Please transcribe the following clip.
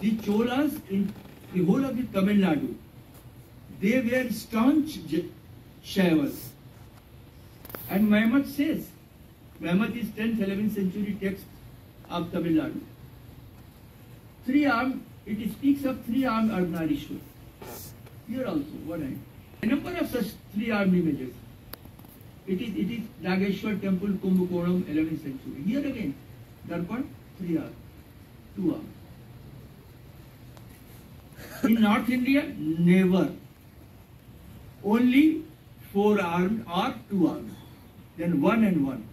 the Cholas in the whole of the Tamil Nadu, they were staunch Shaivas. And Muhammad says, Muhammad is 10th, 11th century text of Tamil Nadu. Three armed, it speaks of three armed Ardnarishwar. Here also, one hand. A number of such three armed images. It is, it is Nageshwar temple, Kumbakonam, 11th century. Here again, Darpan, three armed, two armed. In North India, never. Only four armed or two armed. Then one and one.